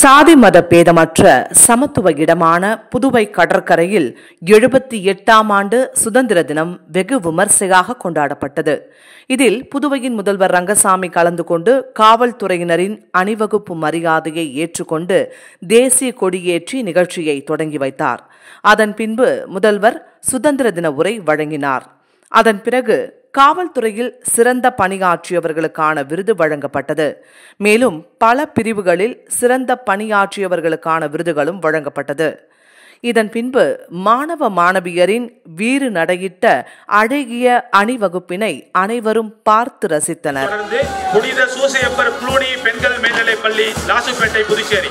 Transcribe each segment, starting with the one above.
சாதி மத பேதமற்ற சமத்துவ இடமான புதுவை கடற்கரையில் எழுபத்தி எட்டாம் ஆண்டு சுதந்திர தினம் வெகு விமர்சையாக கொண்டாடப்பட்டது. இதில் புதுவையின் முதல்வர் ரங்கசாமி கலந்து கொண்டு காவல்துறையினரின் அணிவகுப்பு மரியாதையை ஏற்றுக்கொண்டு தேசிய கொடியேற்றி நிகழ்ச்சியை தொடங்கி வைத்தார். அதன் பின்பு முதல்வர் சுதந்திர தின உரை வழங்கினார். அதன் பிறகு காவல்துறையில் சிறந்த பணியாற்றியவர்களுக்கான விருது வழங்கப்பட்டது. மேலும் பல பிரிவுகளில் சிறந்த பணியாற்றியவர்களுக்கான விருதுகளும் வழங்கப்பட்டது. இதன் பின்பு மாணவ மாணவியரின் வீறு நடையிட்ட அழகிய அணிவகுப்பினை அனைவரும் பார்த்து ரசித்தனர். புனித சூசையப்பர் புளூனி பெண்கள் மேல்நிலைப் பள்ளி லாசுப்பேட்டை புதுச்சேரி.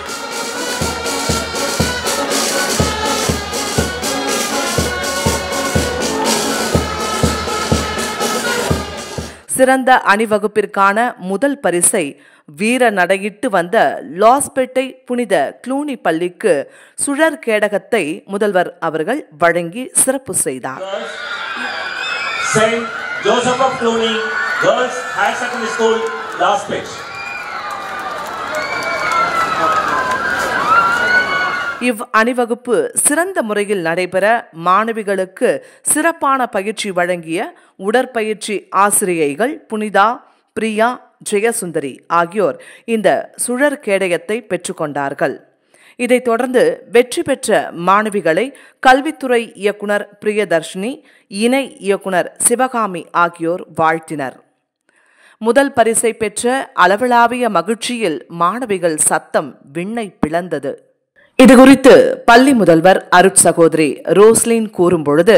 சிறந்த அணிவகுப்பிற்கான முதல் பரிசை வீர நடையிட்டு வந்த லாஸ்பேட்டை புனித க்ளூனி பள்ளிக்கு சுழற் கேடகத்தை முதல்வர் அவர்கள் வழங்கி சிறப்பு செய்தார் Saint Joseph of Cluny Girls High Secondary School, last pitch. இவ் அணிவகுப்பு சிறந்த முறையில் நடைபெற மாணவிகளுக்கு சிறப்பான பயிற்சி வழங்கிய உடற்பயிற்சி ஆசிரியைகள் புனிதா பிரியா ஜெயசுந்தரி ஆகியோர் இந்த சுழற் கேடயத்தை பெற்றுக்கொண்டார்கள். இதைத் தொடர்ந்து வெற்றி பெற்ற மாணவிகளை கல்வித்துறை இயக்குனர் பிரியதர்ஷினி இணை இயக்குனர் சிவகாமி ஆகியோர் வாழ்த்தினர். முதல் பரிசை பெற்ற அளவளாவிய மகிழ்ச்சியில் மாணவிகள் சத்தம் விண்ணை பிளந்தது. இதுகுறித்து பள்ளி முதல்வர் அருட் சகோதரி ரோஸ்லின் கூறும்பொழுது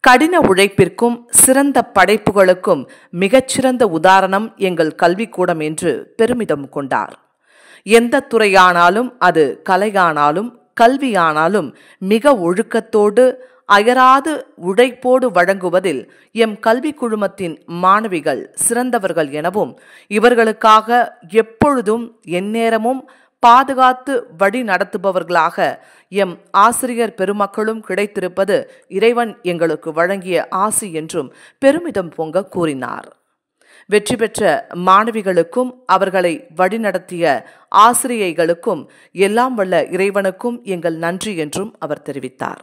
கடின உழைப்பிற்கும் சிறந்த படைப்புகளுக்கும் மிகச்சிறந்த உதாரணம் எங்கள் கல்விக்கூடம் என்று பெருமிதம் கொண்டார். எந்த துறையானாலும் அது கலையானாலும் கல்வியானாலும் மிக ஒழுக்கத்தோடு அயராது உழைப்போடு வழங்குவதில் எம் கல்வி குழுமத்தின் மாணவிகள் சிறந்தவர்கள் எனவும் இவர்களுக்காக எப்பொழுதும் எந்நேரமும் பாதுகாத்து வழி நடத்துபவர்களாக எம் ஆசிரியர் பெருமக்களும் கிடைத்திருப்பது இறைவன் எங்களுக்கு வழங்கிய ஆசி என்றும் பெருமிதம் பொங்க கூறினார். வெற்றி பெற்ற மாணவிகளுக்கும் அவர்களை வழிநடத்திய ஆசிரியைகளுக்கும் எல்லாம் வல்ல இறைவனுக்கும் எங்கள் நன்றி என்றும் அவர் தெரிவித்தார்.